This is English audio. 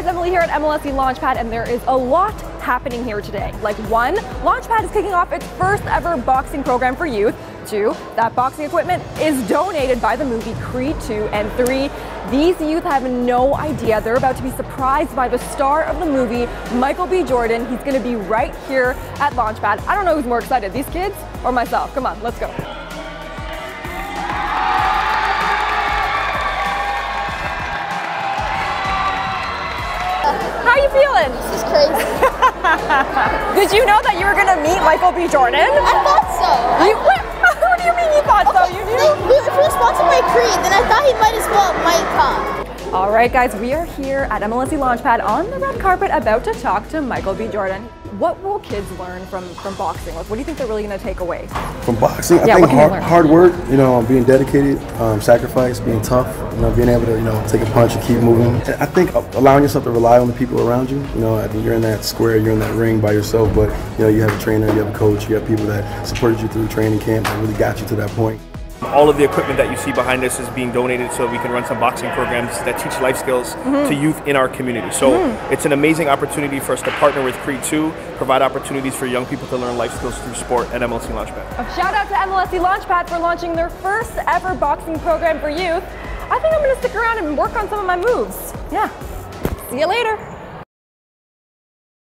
guys, Emily here at MLSE Launchpad, and there is a lot happening here today. Like one, Launchpad is kicking off its first ever boxing program for youth. Two, that boxing equipment is donated by the movie Creed 2. And three, these youth have no idea they're about to be surprised by the star of the movie, Michael B. Jordan. He's gonna be right here at Launchpad. I don't know who's more excited, these kids or myself. Come on, let's go. How you feeling? This is crazy. Did you know that you were gonna meet Michael B. Jordan? I thought so. You, what, what do you mean you thought so? You knew? If he was sponsored by Creed, then I thought he might as well might come. All right, guys, we are here at MLSE Launchpad on the red carpet about to talk to Michael B. Jordan. What will kids learn from, from boxing? Like, what do you think they're really going to take away? From boxing, Yeah, I what think hard, hard work, you know, being dedicated, um, sacrifice, being tough, you know, being able to, you know, take a punch and keep moving. I think allowing yourself to rely on the people around you. You know, I think you're in that square, you're in that ring by yourself, but you know, you have a trainer, you have a coach, you have people that supported you through training camp that really got you to that point. All of the equipment that you see behind us is being donated so we can run some boxing programs that teach life skills mm-hmm. to youth in our community. So mm-hmm. it's an amazing opportunity for us to partner with Creed 2, provide opportunities for young people to learn life skills through sport at MLSE Launchpad. A shout out to MLSE Launchpad for launching their first ever boxing program for youth. I think I'm going to stick around and work on some of my moves. Yeah. See you later.